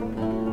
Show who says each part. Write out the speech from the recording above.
Speaker 1: Bye.